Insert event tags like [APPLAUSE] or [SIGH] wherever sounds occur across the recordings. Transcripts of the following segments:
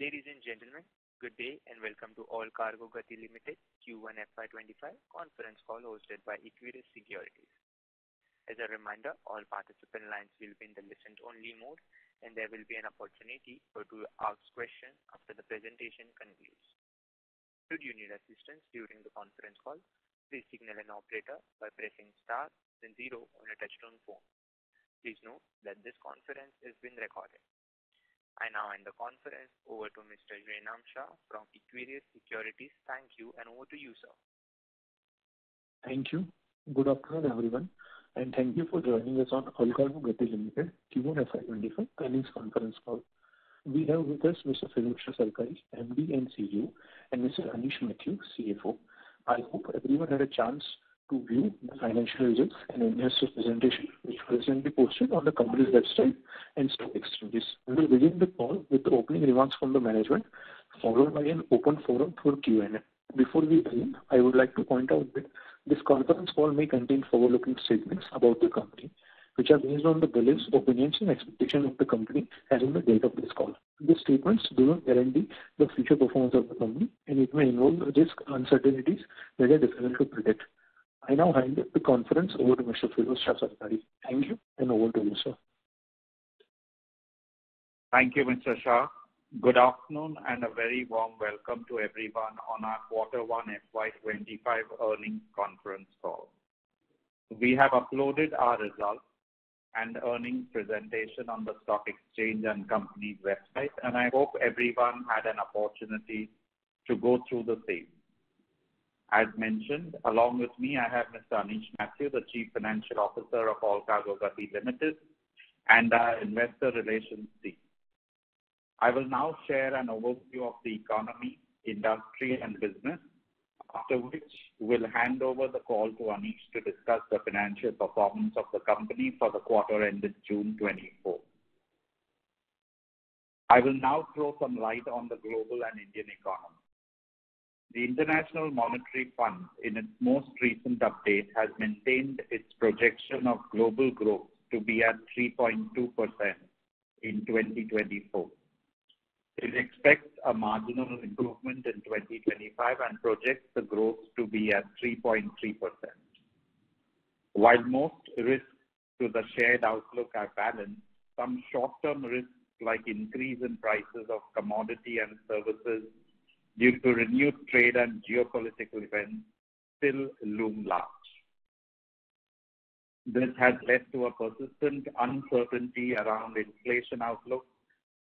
Ladies and gentlemen, good day and welcome to Allcargo Gati Limited Q1 FY 2025 conference call hosted by Equirus Securities. As a reminder, all participant lines will be in the listen-only mode, and there will be an opportunity for you to ask questions after the presentation concludes. Should you need assistance during the conference call, please signal an operator by pressing star then zero on your touch-tone phone. Please note that this conference is being recorded. I now hand the conference over to Mr. Jainam Shah from Equirus Securities. Thank you, and over to you, sir. Thank you. Good afternoon, everyone, and thank you for joining us on Cargo Gati Limited Q1 FY 2025 earnings conference call. We have with us Mr. Pirojsha Sarkari, MD and CEO, and Mr. Anish Mathew, CFO. I hope everyone had a chance view the financial results and investor presentation, which will was recently posted on the company's website and stock exchanges. We will begin the call with the opening remarks from the management, followed by an open forum for Q&A. Before we begin, I would like to point out that this conference call may contain forward-looking statements about the company, which are based on the beliefs, opinions, and expectations of the company as of the date of this call. These statements do not guarantee the future performance of the company, and it may involve risks and uncertainties that are difficult to predict. I now hand the conference over to Mr. Pirojsha Sarkari. Thank you, and over to you, sir. Thank you, Mr. Shah. Good afternoon and a very warm welcome to everyone on our Quarter 1 FY25 earnings conference call. We have uploaded our results and earnings presentation on the stock exchange and company's website, and I hope everyone had an opportunity to go through the same. As mentioned, along with me, I have Mr. Anish Mathew, the Chief Financial Officer of Allcargo Gati Limited, and our investor relations team. I will now share an overview of the economy, industry, and business, after which we'll hand over the call to Anish to discuss the financial performance of the company for the quarter ended June 24. I will now throw some light on the global and Indian economy. The International Monetary Fund, in its most recent update, has maintained its projection of global growth to be at 3.2% in 2024. It expects a marginal improvement in 2025 and projects the growth to be at 3.3%. While most risks to the shared outlook are balanced, some short-term risks, like increase in prices of commodity and services due to renewed trade and geopolitical events, still loom large. This has led to a persistent uncertainty around inflation outlook,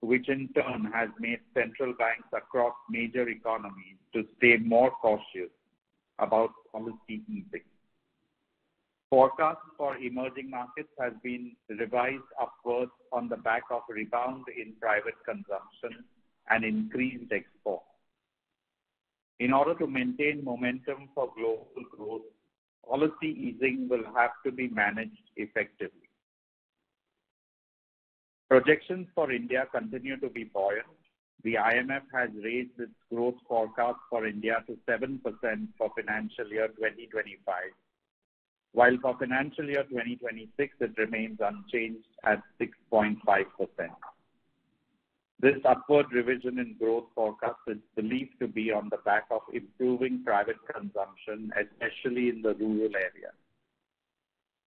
which in turn has made central banks across major economies to stay more cautious about policy easing. Forecasts for emerging markets have been revised upwards on the back of a rebound in private consumption and increased exports. In order to maintain momentum for global growth, policy easing will have to be managed effectively. Projections for India continue to be buoyant. The IMF has raised its growth forecast for India to 7% for financial year 2025, while for financial year 2026, it remains unchanged at 6.5%. This upward revision in growth forecast is believed to be on the back of improving private consumption, especially in the rural areas.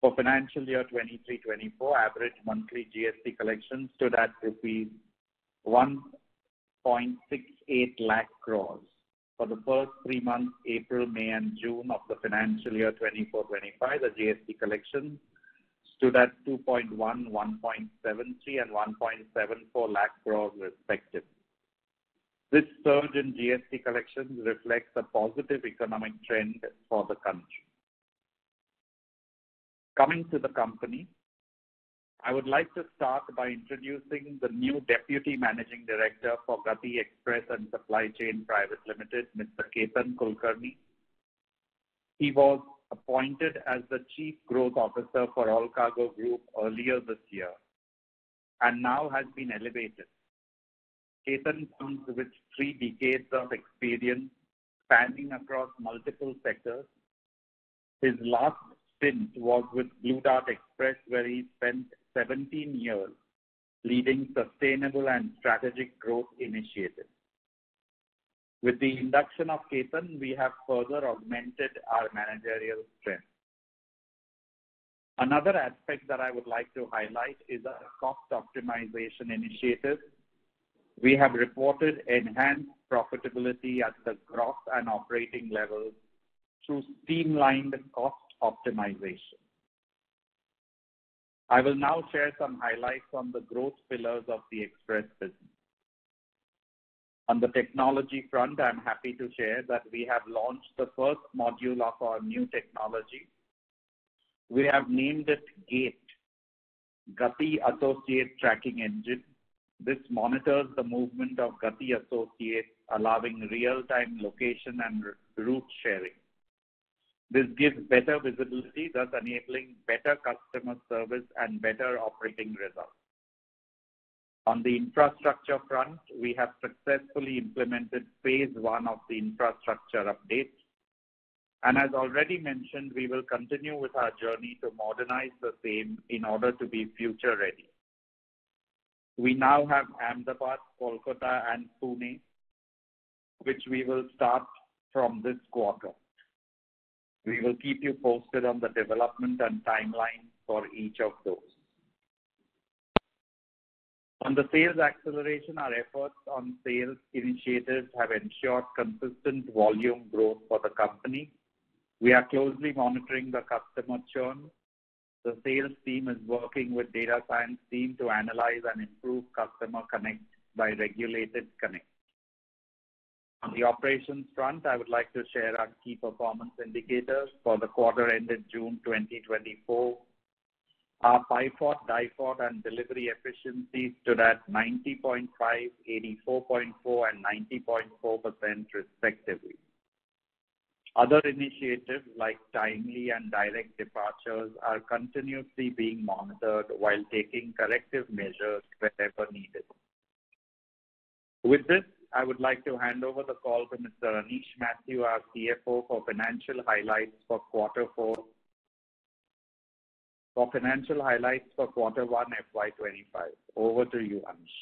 For financial year 23-24, average monthly GST collections stood at rupees 1.68 lakh crores. For the first three months, April, May, and June of the financial year 24-25, the GST collections stood at 2.1, 1.73, and 1.74 lakh crores, respectively. This surge in GST collections reflects a positive economic trend for the country. Coming to the company, I would like to start by introducing the new Deputy Managing Director for Gati Express and Supply Chain Private Limited, Mr. Ketan Kulkarni. He was appointed as the Chief Growth Officer for Allcargo Group earlier this year and now has been elevated. Ketan comes with three decades of experience spanning across multiple sectors. His last stint was with Blue Dart Express, where he spent 17 years leading sustainable and strategic growth initiatives. With the induction of Ketan, we have further augmented our managerial strength. Another aspect that I would like to highlight is our cost optimization initiative. We have reported enhanced profitability at the gross and operating levels through streamlined cost optimization. I will now share some highlights on the growth pillars of the express business. On the technology front, I'm happy to share that we have launched the first module of our new technology. We have named it GATE, Gati Associate Tracking Engine. This monitors the movement of Gati associates, allowing real-time location and route sharing. This gives better visibility, thus enabling better customer service and better operating results. On the infrastructure front, we have successfully implemented phase one of the infrastructure update. And as already mentioned, we will continue with our journey to modernize the same in order to be future-ready. We now have Ahmedabad, Kolkata, and Pune, which we will start from this quarter. We will keep you posted on the development and timeline for each of those. On the sales acceleration, our efforts on sales initiatives have ensured consistent volume growth for the company. We are closely monitoring the customer churn. The sales team is working with data science team to analyze and improve customer connect by regulated connect. On the operations front, I would like to share our key performance indicators for the quarter ended June 2024. Our PIFOT, DIFOT, and delivery efficiency stood at 90.5%, 84.4%, and 90.4% respectively. Other initiatives like timely and direct departures are continuously being monitored while taking corrective measures wherever needed. With this, I would like to hand over the call to Mr. Anish Mathew, our CFO, for financial highlights for quarter one FY 2025. Over to you, Anish.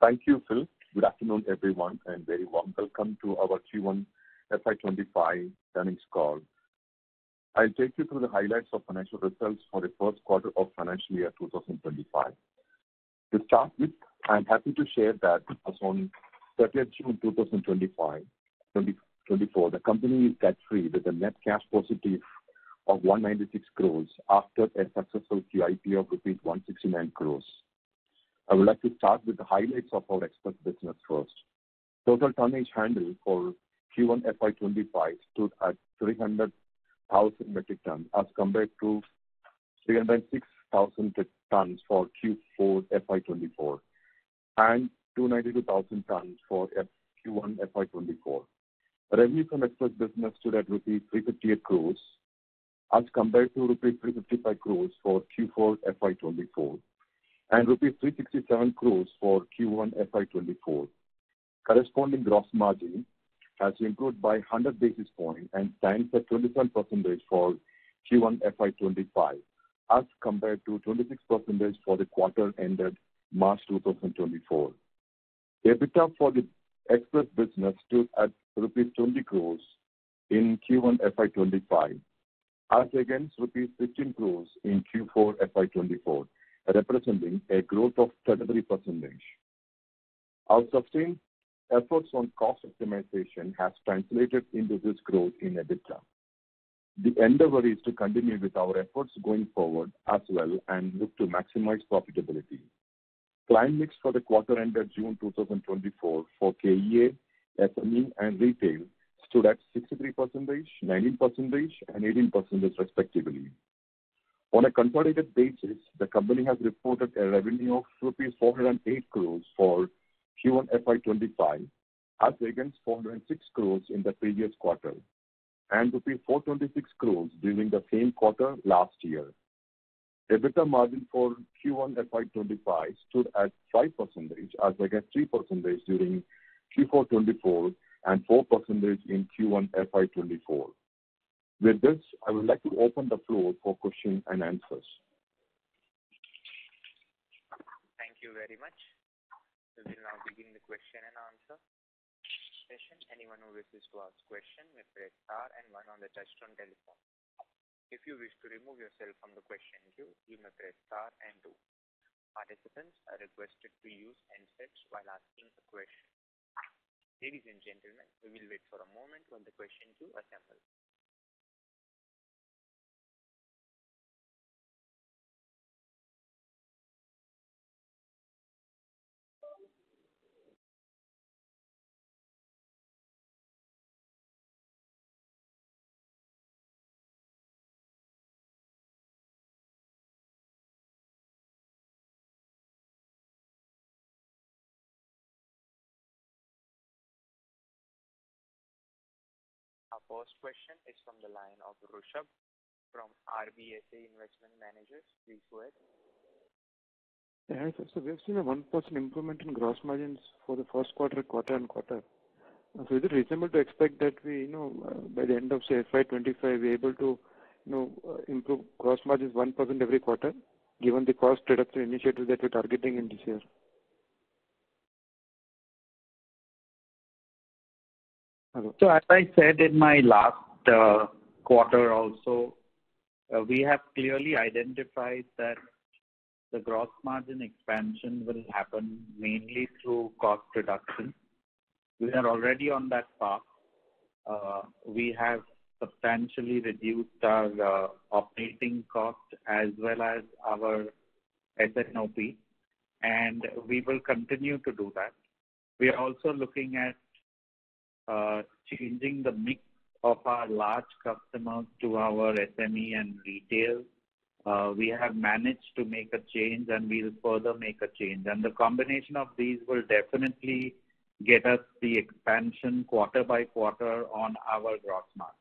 Thank you, Phil. Good afternoon, everyone, and very warm welcome to our Q1 FY 2025 earnings call. I'll take you through the highlights of financial results for the first quarter of financial year 2025. To start with, I'm happy to share that as on 30th June 2024, the company is debt-free with a net cash positive of 196 crores after a successful QIP of rupees 169 crores. I would like to start with the highlights of our express business first. Total tonnage handled for Q1 FY 2025 stood at 300,000 metric tons as compared to 306,000 tons for Q4 FY 2024 and 292,000 tons for Q1 FY 2024. Revenue from express business stood at rupees 358 crores as compared to rupees 355 crores for Q4 FY 2024 and rupees 367 crores for Q1 FY 2024. Corresponding gross margin has improved by 100 basis points and stands at 27% for Q1 FY 2025 as compared to 26% for the quarter ended March 2024. EBITDA for the express business stood at rupees 20 crores in Q1 FY 2025 as against rupees 15 crores in Q4 FY 2024, representing a growth of 33%. Our sustained efforts on cost optimization has translated into this growth in EBITDA. The endeavor is to continue with our efforts going forward as well and look to maximize profitability. Client mix for the quarter ended June 2024 for KEA, SME, and retail stood at 63%, 19%, and 18% respectively. On a consolidated basis, the company has reported a revenue of rupees 408 crores for Q1 FY 2025 as against 406 crores in the previous quarter and rupees 426 crores during the same quarter last year. EBITDA margin for Q1 FY 2025 stood at 5% as against 3% during Q4 2024 and 4% in Q1 FY 2024. With this, I would like to open the floor for question and answers. Thank you very much. We will now begin the question and answer session. Anyone who wishes to ask a question may press star and one on the touchtone telephone. If you wish to remove yourself from the question queue, you may press star and two. Participants are requested to use handsets while asking a question. Ladies and gentlemen, we will wait for a moment while the question queue assembles. Our first question is from the line of Rushabh from RBSA Investment Managers. Please go ahead. Yeah. We have seen a 1% improvement in gross margins for the first quarter, quarter-on-quarter. So is it reasonable to expect that we, you know, by the end of, say, FY 2025, we're able to, you know, improve gross margins 1% every quarter, given the cost reduction initiatives that we're targeting in this year? So as I said in my last uh, quarter also, uh, we have clearly identified that the gross margin expansion will happen mainly through cost reduction. We are already on that path. Uh, we have substantially reduced our operating costs as well as our S&OP, and we will continue to do that. We are also looking at Uh, changing the mix of our large customers to our SME and retail. Uh, we have managed to make a change, and we'll further make a change. And the combination of these will definitely get us the expansion quarter by quarter on our gross margin.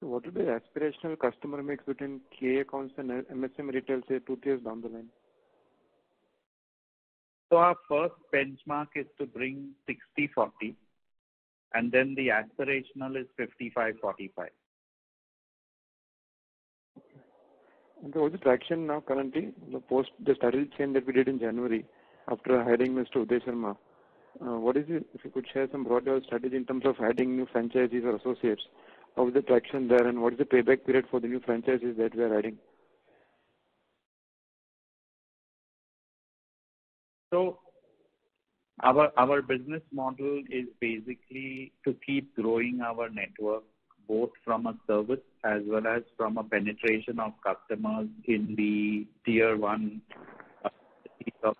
What is the aspirational customer mix between key accounts and MSME retail, say, two years down the line? So our first benchmark is to bring 60/40, and then the aspirational is 55/45. What's the traction now currently, the post the strategy change that we did in January after hiring Mr. Uday Sharma? Uh, what is it, if you could share some broader strategy in terms of adding new franchisees or associates, how is the traction there, and what is the payback period for the new franchises that we are adding? Our business model is basically to keep growing our network, both from a service as well as from a penetration of customers in the tier one. Uh,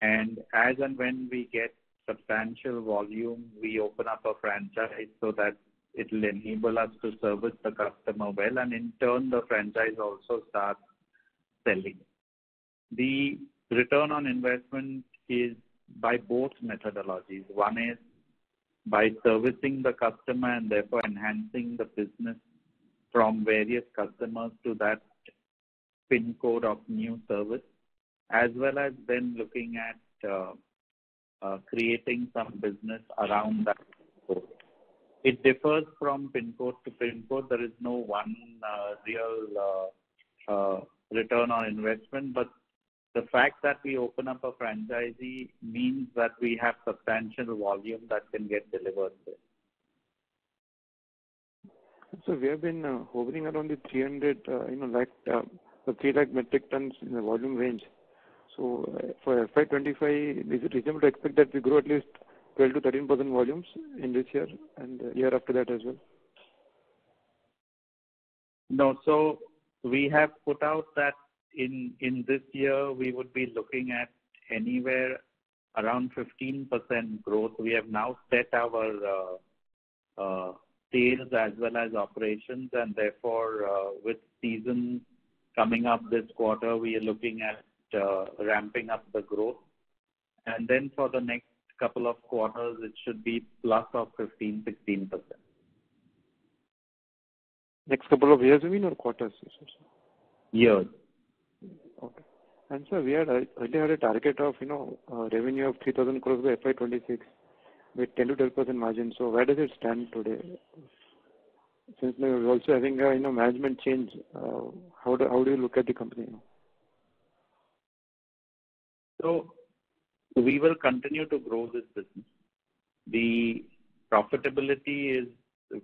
and as and when we get substantial volume, we open up a franchise so that it will enable us to service the customer well, and in turn, the franchise also starts selling. The return on investment is by both methodologies. One is by servicing the customer and therefore enhancing the business from various customers to that pin code of new service, as well as then looking at uh, uh, creating some business around that code. It differs from pin code to pin code. There is no one uh, real return on investment, but the fact that we open up a franchisee means that we have substantial volume that can get delivered there. We have been uh, hovering around the 300, uh, you know, like, uh, the 3 lakh metric tons in the volume range. So, for FY 2025, is it reasonable to expect that we grow at least 12%-13% volumes in this year and the year after that as well? No. So we have put out that in this year, we would be looking at anywhere around 15% growth. We have now set our uh, uh, sales as well as operations, and therefore, uh, with season coming up this quarter, we are looking at ramping up the growth. And then for the next couple of quarters, it should be plus of 15%, 16%. Next couple of years, you mean, or quarters? Years. Okay. Sir, we had uh, earlier had a target of, you know, uh, revenue of 3,000 crores by FY 2026 with 10%-12% margin. So where does it stand today? Since now we're also having a, you know, management change, uh, how do you look at the company now? We will continue to grow this business. The profitability is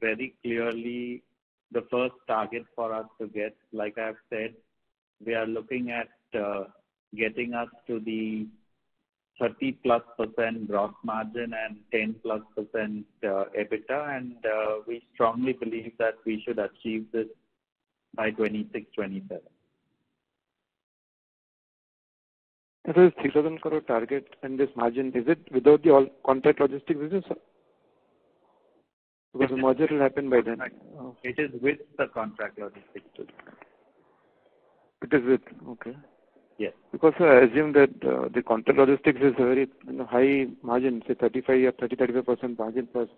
very clearly the first target for us to get. Like I've said, we are looking at uh, getting us to the 30%+ gross margin and 10%+ uh, EBITDA, and uh, we strongly believe that we should achieve this by 2026, 2027. This 3,000 crore target and this margin, is it without the all contract logistics business? Because the merger will happen by then. It is with the contract logistics business. It is with. Okay. Yes. Because uh, I assume that uh, the contract logistics is a very, you know, high margin, say 35 or 35% margin plus.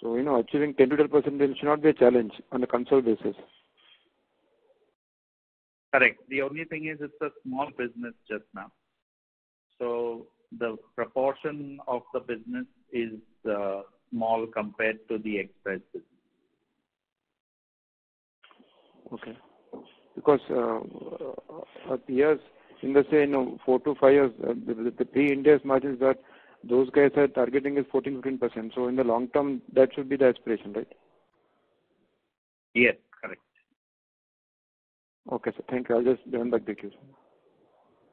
So you know, achieving 10%-12% should not be a challenge on a consolidated basis. Correct. The only thing is it's a small business just now. So the proportion of the business is uh, small compared to the express business. Okay. Because uh, uh, uh, peers in the say, you know, four to five years, the pre-Ind AS margins that those guys are targeting is 14%-15%. So, in the long term, that should be the aspiration, right? Yes, correct. Okay, sir. Thank you. I'll just join back the queue.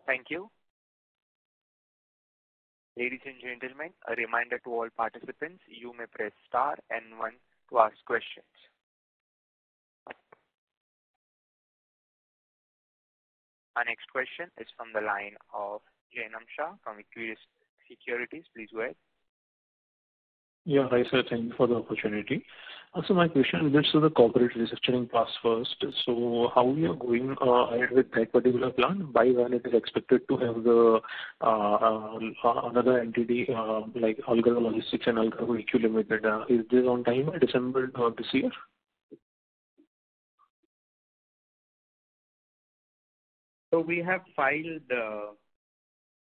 Thank you. Ladies and gentlemen, a reminder to all participants, you may press star and one to ask questions. Our next question is from the line of Jainam Shah from Equirus Securities. Please go ahead. Yeah. Hi, sir. Thank you for the opportunity. My question relates to the corporate restructuring part first. So, How we are going uh, ahead with that particular plan? By when it is expected to have the uh, uh, another entity like Allcargo Logistics and Allcargo ECU Limited? Is this on time by December this year? So we have filed uh,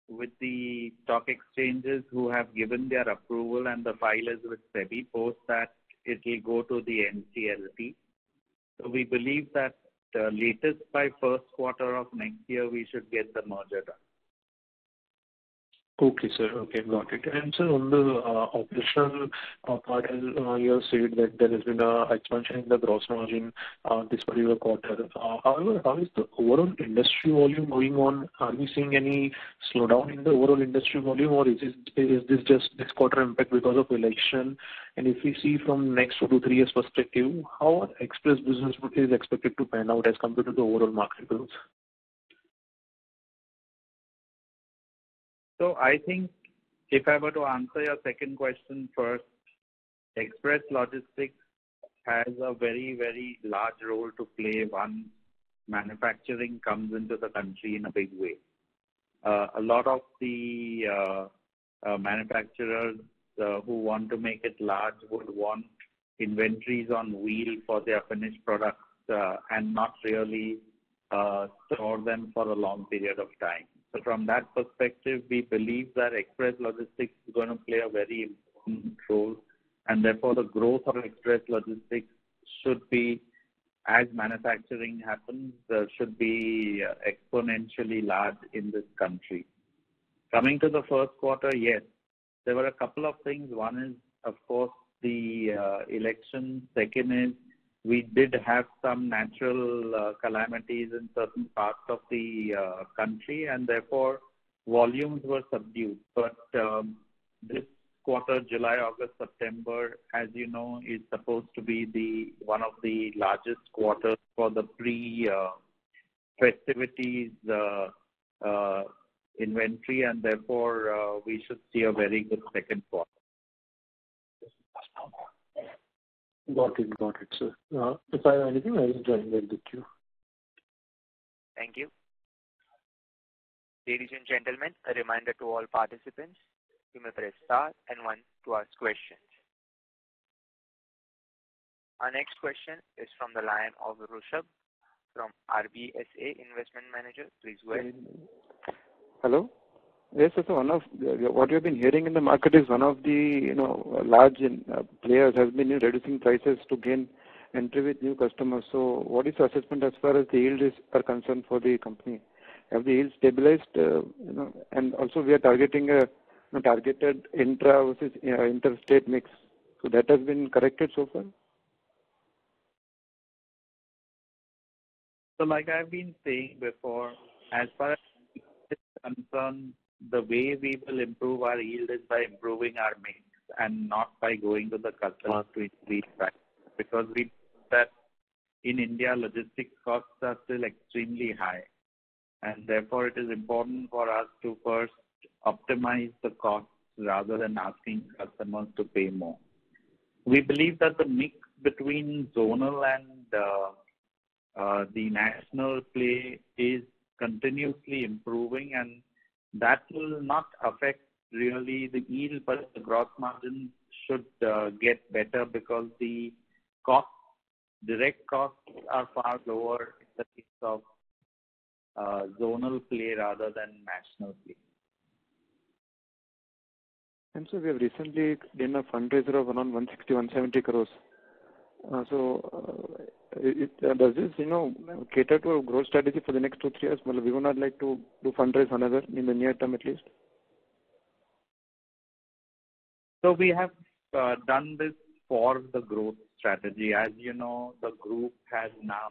with the stock exchanges who have given their approval and the file is with SEBI. Post that it will go to the NCLT. We believe that uh, latest by first quarter of next year we should get the merger done. Okay, sir. Okay, got it. And sir, on the uh, operational uh, part, uh, you have said that there has been an expansion in the gross margin this particular quarter. However, how is the overall industry volume going on? Are we seeing any slowdown in the overall industry volume, or is this just this quarter impact because of election? And if we see from next two to three years perspective, how our express business is expected to pan out as compared to the overall market growth? I think if I were to answer your second question first, express logistics has a very, very large role to play once manufacturing comes into the country in a big way. Uh, a lot of the uh, uh, manufacturers who want to make it large would want inventories on wheel for their finished products and not really store them for a long period of time. So from that perspective, we believe that express logistics is gonna play a very important role, and therefore the growth of express logistics should be, as manufacturing happens, uh, should be exponentially large in this country. Coming to the first quarter, yes, there were a couple of things. One is, of course, the election. Second is we did have some natural uh, calamities in certain parts of the uh, country, and therefore volumes were subdued. But um, this quarter, July, August, September, as you know, is supposed to be the one of the largest quarters for the pre-festivities uh, inventory, and therefore we should see a very good second quarter. Got it, Got it, sir. Uh, if I have anything, I will join back the queue. Thank you. Ladies and gentlemen, a reminder to all participants, you may press star and one to ask questions. Our next question is from the line of Rushabh from RBSA Investment Managers. Please go ahead. Hello. Yes, sir. One of what you've been hearing in the market is one of the, you know, large uh, players has been reducing prices to gain entry with new customers. So, what is your assessment as far as the yield is concerned for the company? have the yields stabilized? Uh, you know, and also we are targeting a targeted intra versus uh, interstate mix. So that has been corrected so far? So, like I've been saying before, as far as concerned, the way we will improve our yield is by improving our mix and not by going to the customers to increase price. Because we that in India, logistics costs are still extremely high, and therefore it is important for us to first optimize the costs rather than asking customers to pay more. We believe that the mix between zonal and uh, uh, the national play is continuously improving, and that will not affect really the yield, but the gross margin should uh, get better because the cost, direct costs are far lower in the case of uh, zonal play rather than national play. And so we have recently done a fundraiser of around 160-170 crores. Uh, Uh, does this, you know, cater to a growth strategy for the next two, three years? We would not like to do fundraise another in the near term, at least. So we have uh, done this for the growth strategy. As you know, the group has now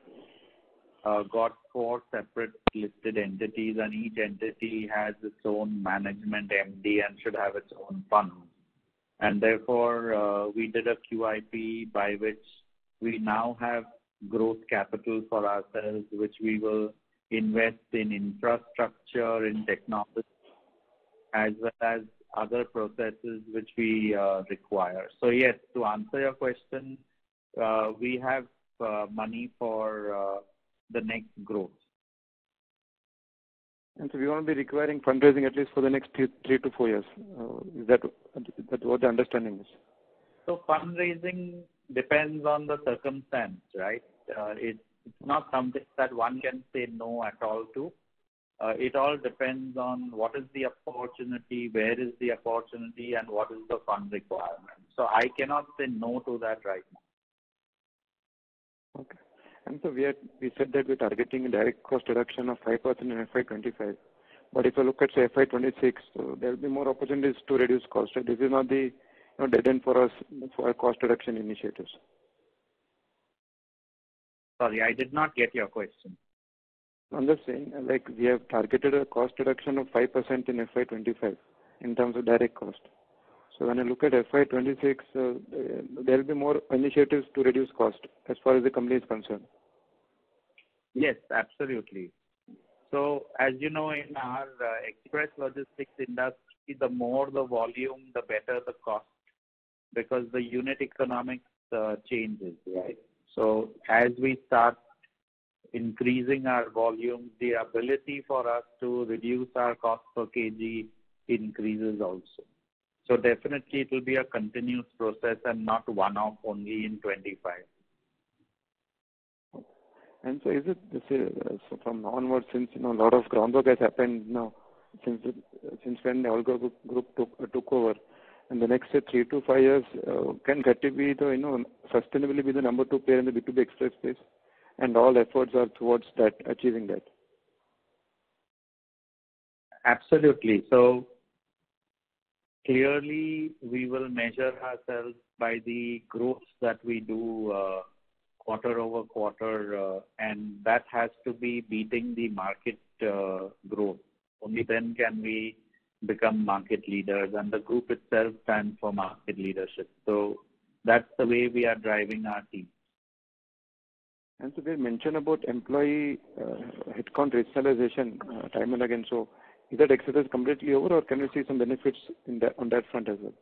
uh, got four separate listed entities, and each entity has its own management MD and should have its own funds. And therefore, we did a QIP by which we now have growth capital for ourselves, which we will invest in infrastructure, in technology, as well as other processes which we uh, require. So yes, to answer your question, uh, we have uh, money for the next growth. And so we won't be requiring fundraising at least for the next three to four years. Is that that what the understanding is? So fundraising depends on the circumstance, right? Uh, it's not something that one can say no at all to. Uh, it all depends on what is the opportunity, where is the opportunity, and what is the fund requirement. So I cannot say no to that right now. Okay. And so we are, we said that we're targeting a direct cost reduction of 5% in FY 2025. If you look at, say, FY 2026, there'll be more opportunities to reduce costs. This is not the, you know, dead end for us for our cost reduction initiatives. Sorry, I did not get your question. I'm just saying, like, we have targeted a cost reduction of 5% in FY25 in terms of direct cost. So when I look at FY 2026, uh, there'll be more initiatives to reduce cost as far as the company is concerned. Yes, absolutely. So as you know, in our uh, express logistics industry, the more the volume, the better the cost, because the unit economics uh, changes, right? So as we start increasing our volume, the ability for us to reduce our cost per kg increases also. So definitely it will be a continuous process and not one-off only in 2025. Is it, say, uh, so from onwards, since, you know, a lot of groundwork has happened now since uh, since when the Allcargo Group took over, in the next, say, three to five years, uh, can Gati be the, you know, sustainably be the number two player in the B2B express space, and all efforts are towards that, achieving that? Absolutely. So clearly, we will measure ourselves by the growth that we do, uh, quarter-over-quarter, uh, and that has to be beating the market growth. Only then can we become market leaders, and the group itself stands for market leadership. So that's the way we are driving our team. And so they mention about employee uh, headcount rationalization time and again. So is that exercise completely over, or can we see some benefits in that on that front as well?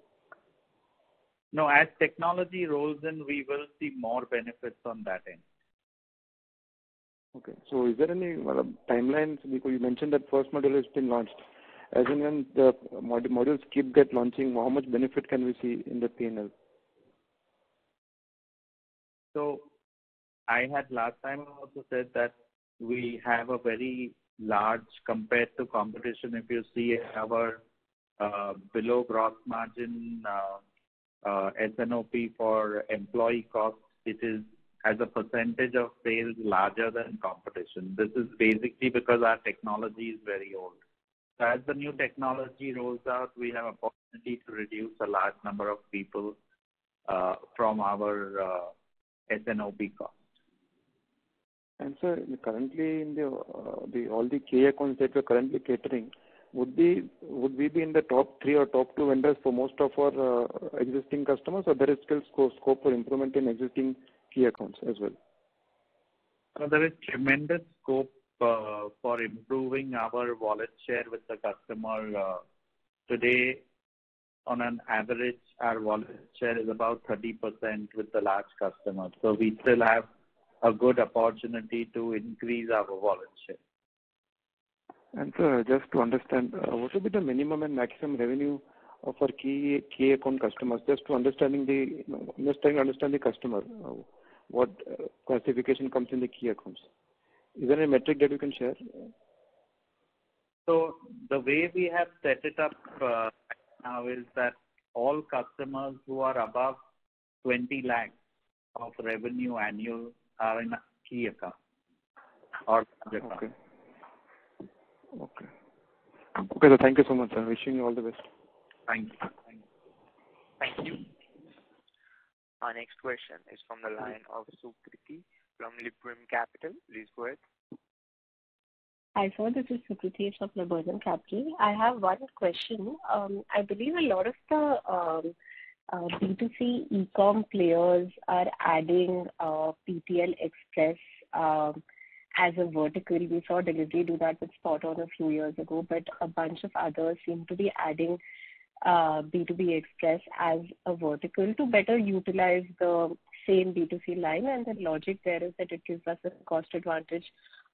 No, as technology rolls in, we will see more benefits on that end. Okay. So is there any timelines? Because you mentioned that first module has been launched. As and when the modules keep getting launching, how much benefit can we see in the P&L? I had last time also said that we have a very large compared to competition. If you see our uh, below gross margin S&OP for employee costs, it is as a percentage of sales larger than competition. This is basically because our technology is very old. As the new technology rolls out, we have opportunity to reduce a large number of people uh, from our uh, S&OP cost. Sir, currently in the uh, all the key accounts that we're currently catering, would be would we be in the top three or top two vendors for most of our existing customers, or there is still scope for improvement in existing key accounts as well? There is tremendous scope Uh, for improving our wallet share with the customer. Uh, today, on an average, our wallet share is about 30% with the large customers. So we still have a good opportunity to increase our wallet share. And sir, just to understand, uh, what would be the minimum and maximum revenue of our key account customers? Just to understanding the you know, understanding understand the customer, what classification comes in the key accounts. Is there any metric that you can share? So the way we have set it up uh, right now is that all customers who are above 20 lakhs of revenue annual are in a key account or large account. Okay. so Thank you so much, sir. Wishing you all the best. Thank you. Thank you. Our next question is from the line of Sukriti from Laburnum Capital. Please go ahead. Hi, sir. This is Sukriti from Laburnum Capital. I have one question. Um, I believe a lot of the um, uh, B2C e-com players are adding uh, PTL Express um, as a vertical. We saw Delhivery do that with Spoton a few years ago, but a bunch of others seem to be adding uh, B2B Express as a vertical to better utilize the same B2C line. And the logic there is that it gives us a cost advantage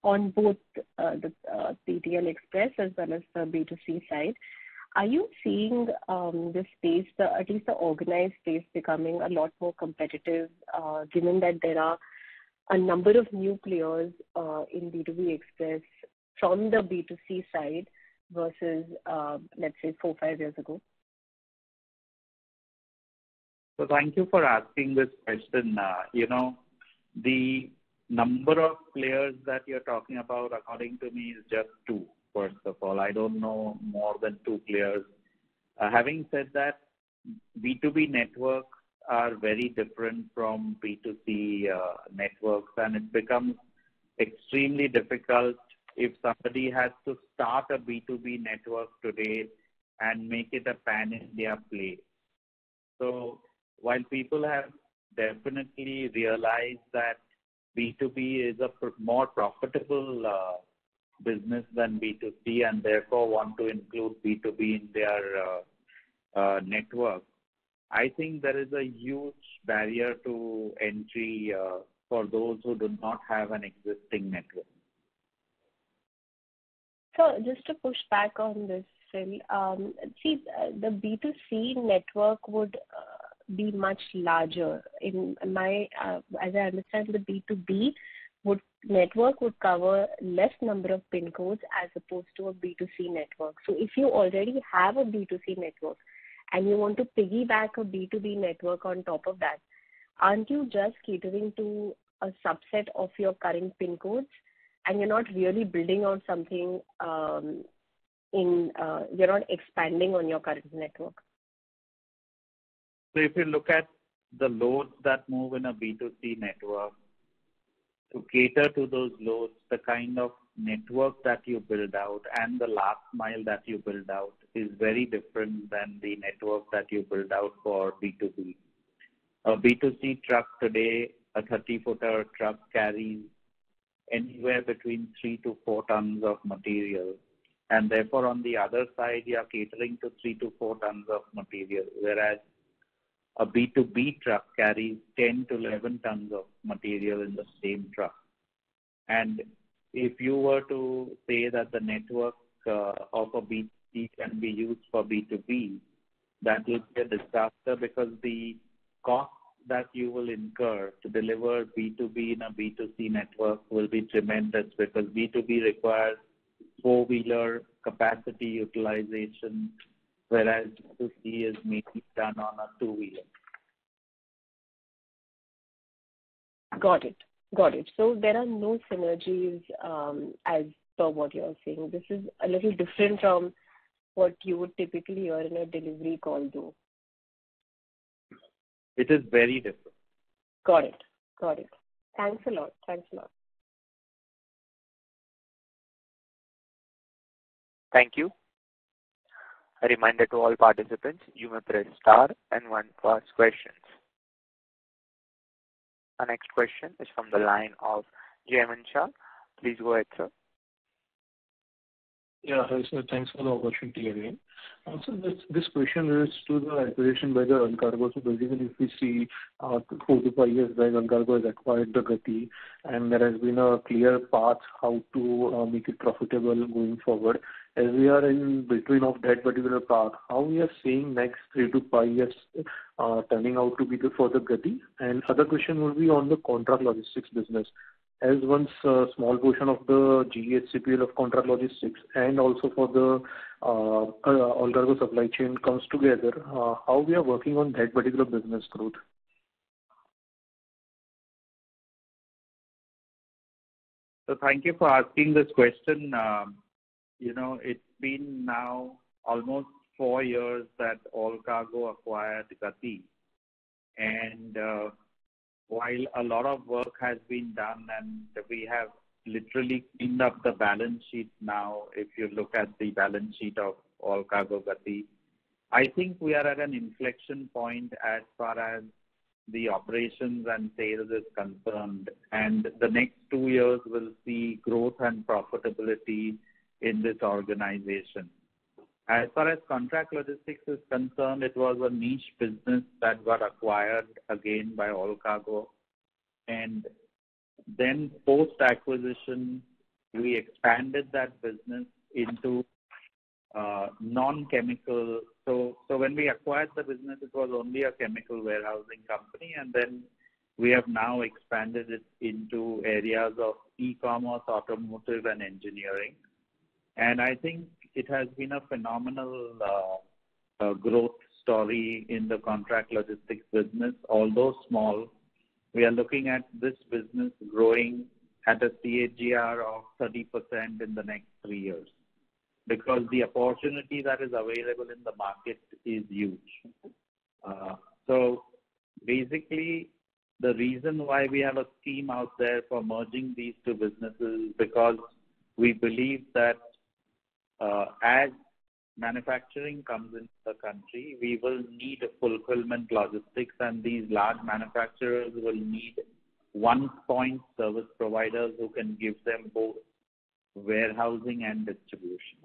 on both uh, the uh, PTL Express as well as the B2C side. Are you seeing um, this space, at least the organized space, becoming a lot more competitive, uh, given that there are a number of new players in B2B Express from the B2C side versus, let's say, four, five years ago? Thank you for asking this question. Uh, you know, the number of players that you're talking about, according to me, is just two, first of all. I don't know more than two players. Uh, having said that, B2B networks are very different from B2C uh, networks, and it becomes extremely difficult if somebody has to start a B2B network today and make it a pan-India play. While people have definitely realized that B2B is a more profitable uh, business than B2C, and therefore want to include B2B in their uh, uh, network, I think there is a huge barrier to entry for those who do not have an existing network. So just to push back on this, Phil. Um, see, the B2C network would be much larger. In my, uh, as I understand, the B2B would network would cover less number of PIN codes as opposed to a B2C network. So if you already have a B2C network and you want to piggyback a B2B network on top of that, aren't you just catering to a subset of your current PIN codes and you're not really building out something, um, in uh, you're not expanding on your current network? So if you look at the loads that move in a B2C network, to cater to those loads, the kind of network that you build out and the last mile that you build out is very different than the network that you build out for B2B. A B2C truck today, a 30-footer truck carries anywhere between 3 to 4 tons of material, and therefore, on the other side, you are catering to 3 to 4 tons of material, whereas a B2B truck carries 10 to 11 tons of material in the same truck. And if you were to say that the network uh, of a B2C can be used for B2B, that will be a disaster because the cost that you will incur to deliver B2B in a B2C network will be tremendous because B2B requires four-wheeler capacity utilization, whereas B2C is mainly done on a two-wheeler. Got it. Got it. So there are no synergies, um, as per what you're saying. This is a little different from what you would typically hear in a Delhivery call, though. It is very different. Got it. Got it. Thanks a lot. Thanks a lot. Thank you. A reminder to all participants, you may press star and one to ask questions. Our next question is from the line of Jaimin Shah. Please go ahead, sir. Yeah. Hi, sir. Thanks for the opportunity again. This question relates to the acquisition by the Allcargo. So basically, if we see, uh, 4-5 years back, has acquired the Gati, and there has been a clear path how to uh, make it profitable going forward. As we are in between of that particular path, how we are seeing next three to five years uh, turning out to be the Gati? And other question will be on the contract logistics business. As once a uh, small portion of the GEHCPL of contract logistics and also for the uh, Allcargo supply chain comes together, how we are working on that particular business growth? So thank you for asking this question. Um, You know, it's been now almost four years that Allcargo acquired Gati. And uh, while a lot of work has been done, and we have literally cleaned up the balance sheet now, if you look at the balance sheet of Allcargo Gati, I think we are at an inflection point as far as the operations and sales is concerned, and the next two years will see growth and profitability in this organization. As far as contract logistics is concerned, it was a niche business that got acquired again by Allcargo. And then post-acquisition, we expanded that business into uh, non-chemical. So when we acquired the business, it was only a chemical warehousing company, and then we have now expanded it into areas of e-commerce, automotive, and engineering. I think it has been a phenomenal uh, uh, growth story in the contract logistics business. Although small, we are looking at this business growing at a CAGR of 30% in the next three years, because the opportunity that is available in the market is huge. Uh, so basically, the reason why we have a scheme out there for merging these two businesses is because we believe that, Uh, as manufacturing comes into the country, we will need fulfillment logistics, and these large manufacturers will need one-point service providers who can give them both warehousing and distribution.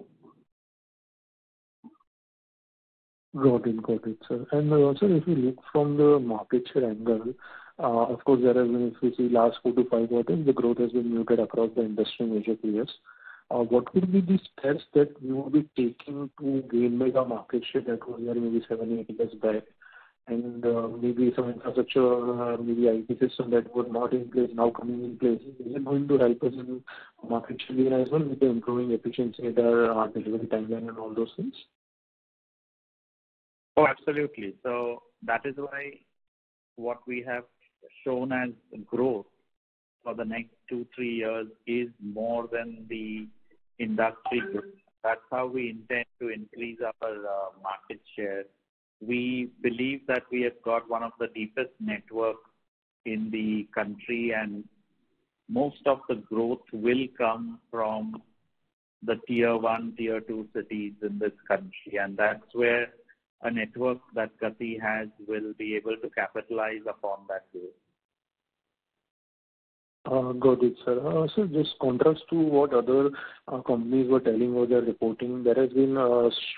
Got it. Got it, sir. And uh, also, if you look from the market share angle, uh, of course, there has been, if you see last four to five quarters, the growth has been muted across the industry major players. Uh, what would be the steps that you will be taking to gain back the market share that was there maybe 7-8 years back? And, uh, maybe some infrastructure, uh, maybe IT system that was not in place, now coming in place. Is it going to help us in market share gain as well, with the improving efficiency, the delivery timeline and all those things? Oh, absolutely. So that is why what we have shown as growth for the next 2-3 years is more than the industry growth. That's how we intend to increase our uh, market share. We believe that we have got one of the deepest networks in the country, and most of the growth will come from the tier one, tier two cities in this country, and that's where a network that Gati has will be able to capitalize upon that growth. Uh, got it, sir. Uh, so just contrast to what other uh, companies were telling or they're reporting, there has been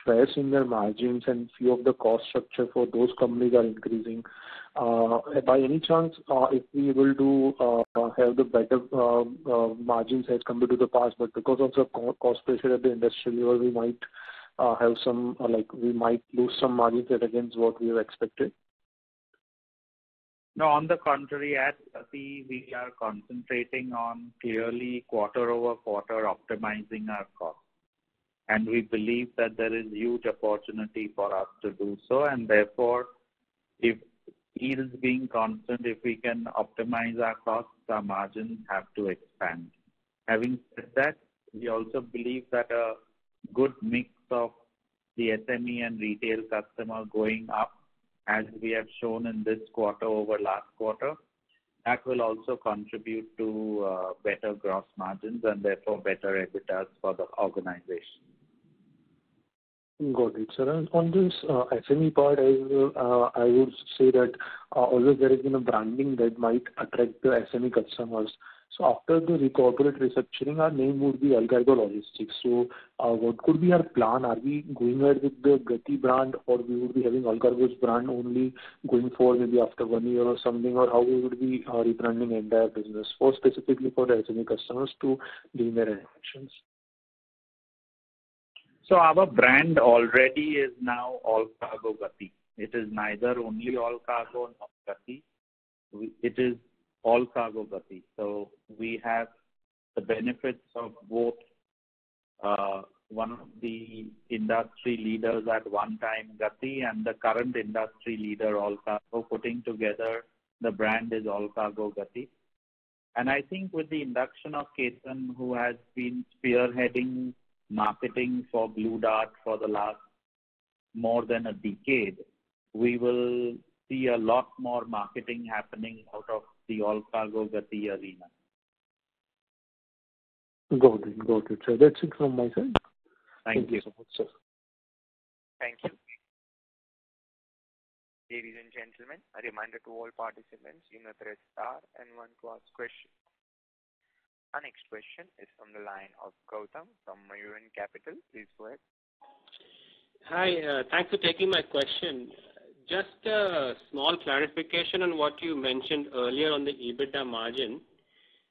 stress in their margins and few of the cost structure for those companies are increasing. By any chance, if we able to have the better margins as compared to the past, but because of the cost pressure at the industry level, we might have some, like, we might lose some margins against what we have expected? No, on the contrary, at Gati, we are concentrating on clearly quarter-over-quarter optimizing our costs. And we believe that there is huge opportunity for us to do so, and therefore, if yields being constant, if we can optimize our costs, our margins have to expand. Having said that, we also believe that a good mix of the SME and retail customer going up, as we have shown in this quarter over last quarter, that will also contribute to uh, better gross margins and therefore better EBITDAs for the organization. Got it, sir. On this uh, SME part, uh, I would say that although there has been a branding that might attract the SME customers, after the corporate restructuring, our name would be Allcargo Logistics. So uh what could be our plan? Are we going ahead with the Gati brand, or we would be having Allcargo's brand only going forward maybe after one year or something? Or how we would be rebranding entire business for specifically for the SME customers to gain their attractions? Our brand already is now Allcargo Gati. It is neither only Allcargo nor Gati. It is Allcargo Gati. So we have the benefits of both uh, one of the industry leaders at one time, Gati, and the current industry leader, Allcargo, putting together the brand is Allcargo Gati. And I think with the induction of Ketan, who has been spearheading marketing for Blue Dart for the last more than a decade, we will see a lot more marketing happening out of the Allcargo Gati arena. Got it, sir. That's it from my side. Thank you. Thank you so much, sir. Thank you. Ladies and gentlemen, a reminder to all participants, you may press star and one to ask questions. Our next question is from the line of Gautam from Mayuran Capital. Please go ahead. Hi. Uh, thanks for taking my question. Just a small clarification on what you mentioned earlier on the EBITDA margin.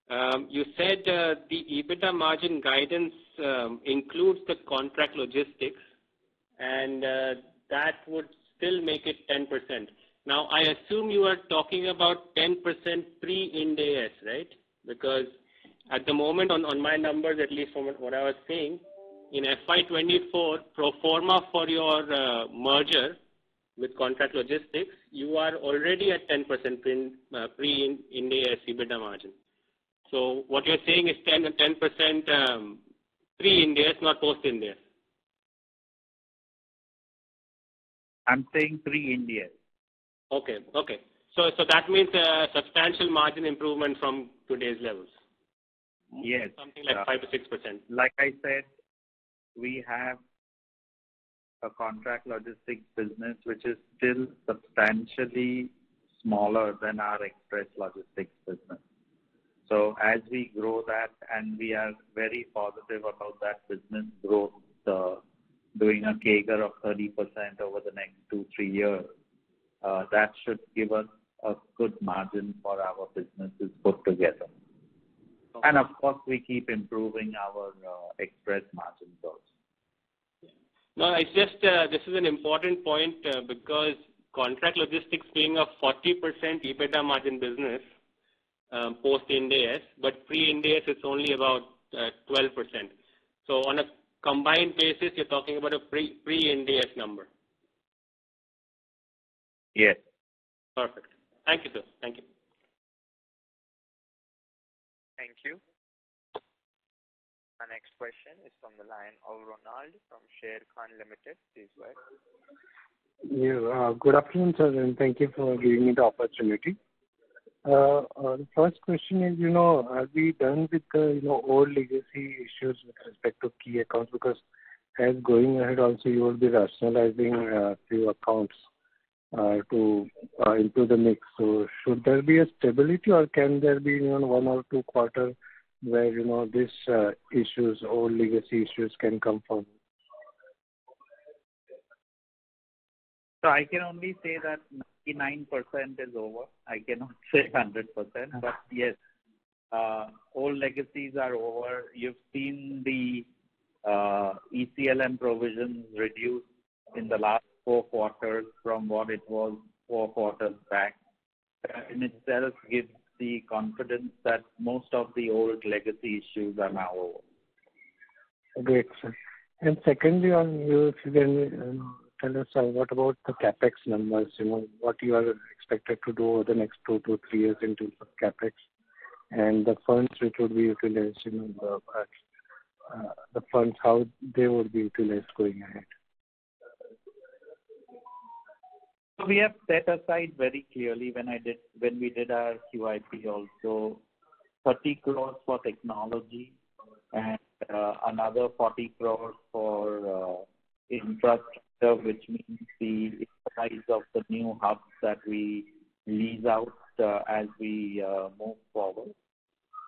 Um, you said uh, the EBITDA margin guidance um, includes the contract logistics, and uh, that would still make it 10%. Now, I assume you are talking about 10% pre-Ind AS, right? Because at the moment, on my numbers, at least from what I was seeing, in FY 2024, pro forma for your uh, merger with contract logistics, you are already at 10% pre-Ind AS EBITDA margin. So what you're saying is 10 and 10% um, pre-Ind AS, not post-Ind AS. I'm saying pre-Ind AS. Okay. Okay. So so that means a substantial margin improvement from today's levels. Yes. Something like 5%-6%. Like I said, we have a contract logistics business which is still substantially smaller than our express logistics business. So as we grow that, and we are very positive about that business growth, uh, doing a CAGR of 30% over the next two, three years, uh, that should give us a good margin for our businesses put together. And of course, we keep improving our uh, express margins also. No, uh, this is an important point uh, because contract logistics being a 40% EBITDA margin business um, post-Ind AS, but pre-Ind AS, it's only about uh, 12%. So on a combined basis, you're talking about a pre-Ind AS number. Yes. Perfect. Thank you, sir. Thank you. Thank you. Our next question is from the line of Ronald from Sharekhan Limited. Please go ahead. Yeah. Uh, good afternoon, sir, and thank you for giving me the opportunity. Uh, uh, the first question is, you know, are we done with the you know, old legacy issues with respect to key accounts? Because as going ahead also, you will be rationalizing few accounts to improve the mix. So should there be a stability or can there be you know, one or two quarters where you know, these uh, issues, old legacy issues can come from? So I can only say that 99% is over. I cannot [LAUGHS] say 100%. But yes, uh, old legacies are over. You've seen the uh, ECLM provisions reduced in the last four quarters from what it was four quarters back. That in itself gives the confidence that most of the old legacy issues are now over. Great, sir. And secondly, if you can um, tell us uh, what about the CapEx numbers? You know, what you are expected to do over the next two to three years in terms of CapEx and the funds which would be utilized, you know, the uh, uh, funds, how they would be utilized going ahead. So we have set aside very clearly when I did when we did our QIP also 30 crores for technology and uh, another 40 crores for uh, infrastructure, which means the size of the new hubs that we lease out uh, as we move forward.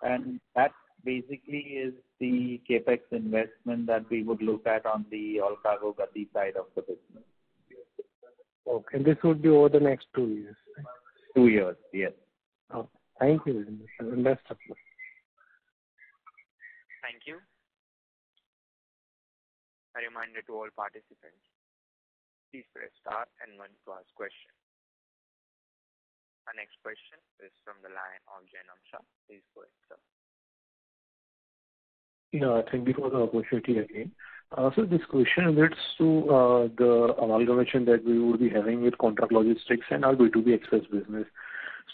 And that basically is the CapEx investment that we would look at on the Allcargo Gati side of the business. Okay. This would be over the next two years, right? Two years, yes. Okay. Thank you very much. Best of luck. Thank you. A reminder to all participants, please press star and one to ask question. Our next question is from the line of Jainam Shah. Please go ahead, sir. Yeah, thank you for the opportunity again. Uh, this question relates to uh, the amalgamation that we will be having with contract logistics and our B2B express business.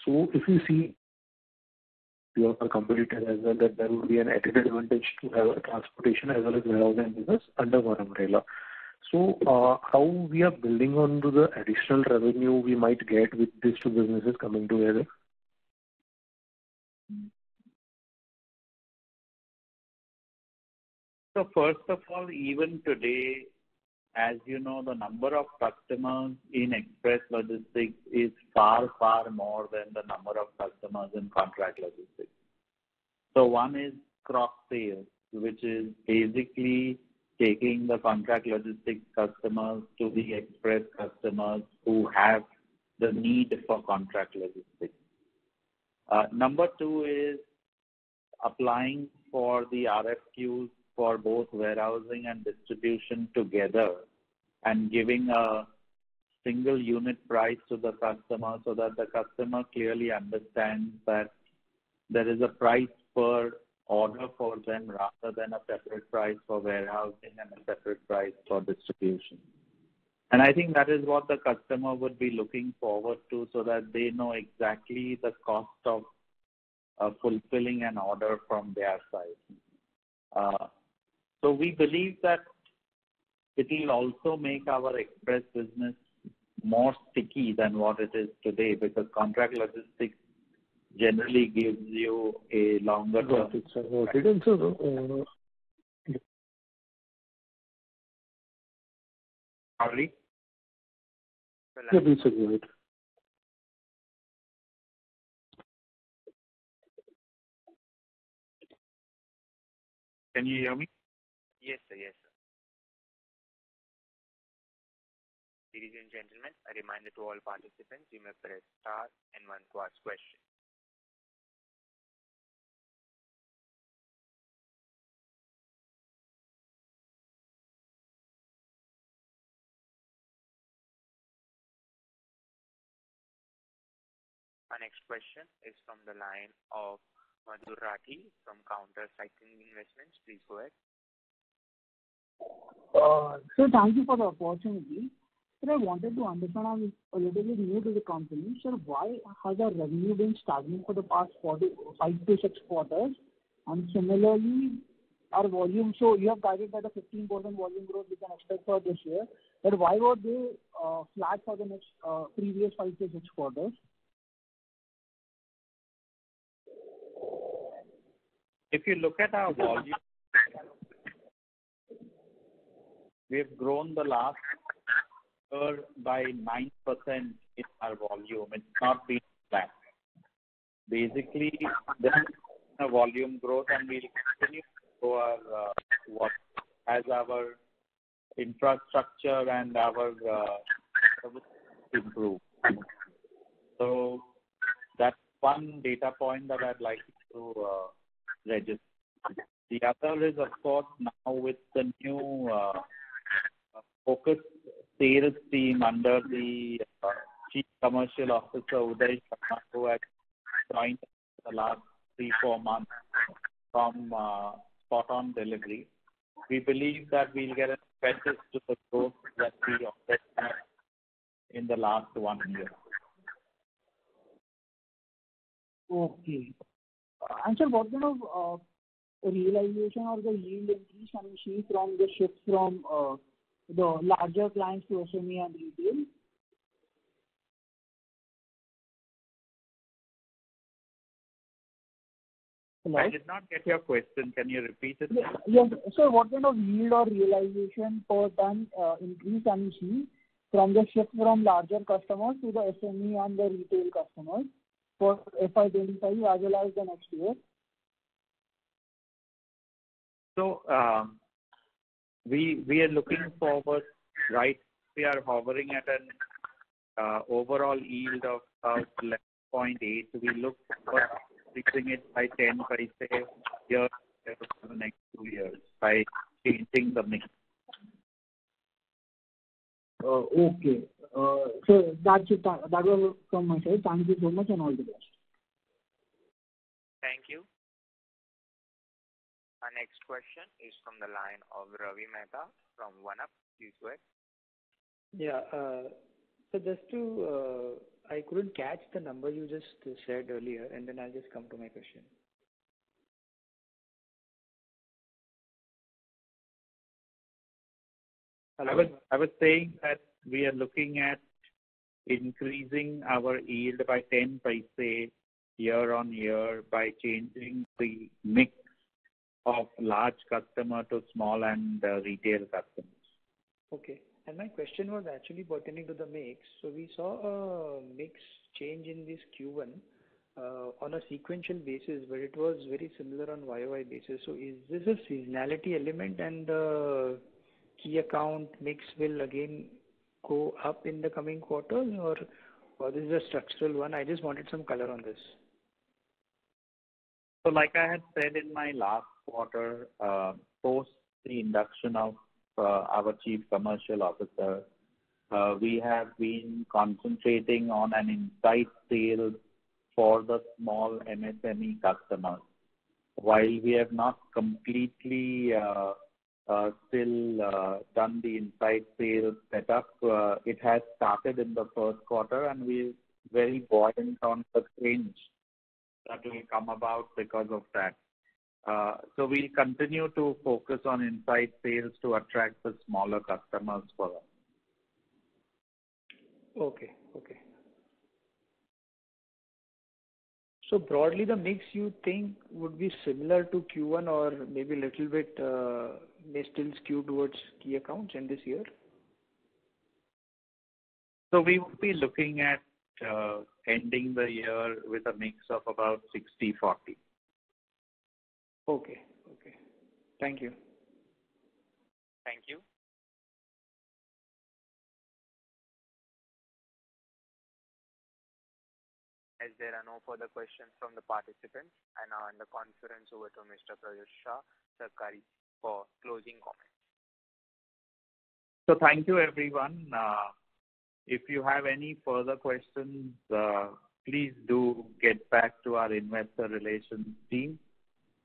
So if you see your competitors as well, that there will be an added advantage to have a transportation as well as warehousing business under one umbrella. So, uh, how we are building on to the additional revenue we might get with these two businesses coming together? Mm-hmm. First of all, even today, as you know, the number of customers in express logistics is far, far more than the number of customers in contract logistics. So One is cross-sales, which is basically taking the contract logistics customers to the express customers who have the need for contract logistics. Uh, number two is applying for the RFQs for both warehousing and distribution together and giving a single unit price to the customer so that the customer clearly understands that there is a price per order for them rather than a separate price for warehousing and a separate price for distribution. And I think that is what the customer would be looking forward to so that they know exactly the cost of uh, fulfilling an order from their side. Uh, So we believe that it will also make our express business more sticky than what it is today, because contract logistics generally gives you a longer Got it, sir. Uh, Sorry? Yeah, please go ahead. Can you hear me? Yes, sir. Yes, sir. Ladies and gentlemen, a reminder to all participants, you may press star and one to ask question. Our next question is from the line of Madhur Rathi from Counter Cyclical Investments. Please go ahead. Uh, Sir, thank you for the opportunity. Sir, I wanted to understand, I'm a little bit new to the company. Sir, why has our revenue been stagnant for the past five to six quarters? And similarly, our volume. So you have guided that a 15% volume growth we can expect for this year. But why were they uh, flat for the next uh, previous five to six quarters? If you look at our volume, we have grown the last year by 9% in our volume. It's not been flat. Basically, there is a volume growth, and we'll continue to grow our uh, volume as our infrastructure and our uh, service improve. So that's one data point that I'd like to uh, register. The other is, of course, now with the new focused sales team under the uh, Chief Commercial Officer, Uday Sharma, who has joined the last three, four months from uh, Spot On Delhivery. We believe that we'll get a impetus to the growth that we already had in the last one year. Okay. Sir, what kind of uh, realization or the yield increase can we see from the shift from the larger clients to SME and retail? I did not get your question. Can you repeat it? Yes. Sir, what kind of yield or realization per ton uh, increase can we see from the shift from larger customers to the SME and the retail customers for FY 2025 as well as the next year? Um, We are looking forward, right? We are hovering at an uh, overall yield of about 11.8. We look forward increasing it by 10 year for the next two years by changing the mix. Uh, okay. Uh, so that's it. That was from my side. Thank you so much, and all the best. Thank you. Our next question is from the line of Ravi Mehta from One-Up. Please go ahead. Yeah. Uh, so just to, uh, I couldn't catch the number you just said earlier, and then I'll just come to my question. I was I was saying that we are looking at increasing our yield by 10 year-on-year by changing the mix of large customer to small and uh, retail customers. Okay. And my question was actually pertaining to the mix. So we saw a mix change in this Q1 uh, on a sequential basis, but it was very similar on YOY basis. So is this a seasonality element and the key account mix will again go up in the coming quarters, or this is a structural one? I just wanted some color on this. So like I had said in my last quarter, uh, post the induction of uh, our Chief Commercial Officer, uh, we have been concentrating on an inside sales for the small MSME customers. While we have not completely uh, still done the inside sales setup, it has started in the first quarter, and we're very buoyant on the change that will come about because of that. We'll continue to focus on inside sales to attract the smaller customers for us. Okay. Okay. So broadly, the mix you think would be similar to Q1 or maybe a little bit uh, may still skew towards key accounts in this year? So we would be looking at uh, ending the year with a mix of about 60/40. Okay. Okay. Thank you. Thank you. As there are no further questions from the participants, I now hand the conference over to Mr. Prayesh Shah, Sarkari, for closing comments. So thank you, everyone. Uh, if you have any further questions, uh, please do get back to our investor relations team,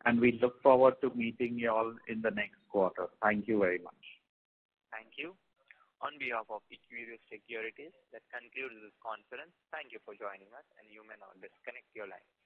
and we look forward to meeting you all in the next quarter. Thank you very much. Thank you. On behalf of Equirus Securities, that concludes this conference. Thank you for joining us, and you may now disconnect your lines.